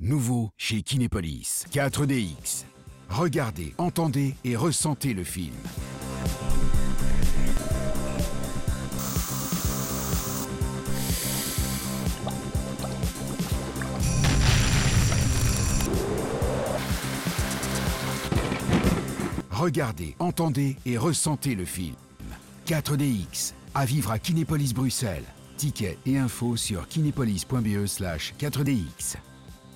Nouveau chez Kinépolis. 4DX. Regardez, entendez et ressentez le film. Regardez, entendez et ressentez le film. 4DX. À vivre à Kinépolis Bruxelles. Tickets et infos sur kinépolis.be slash 4DX.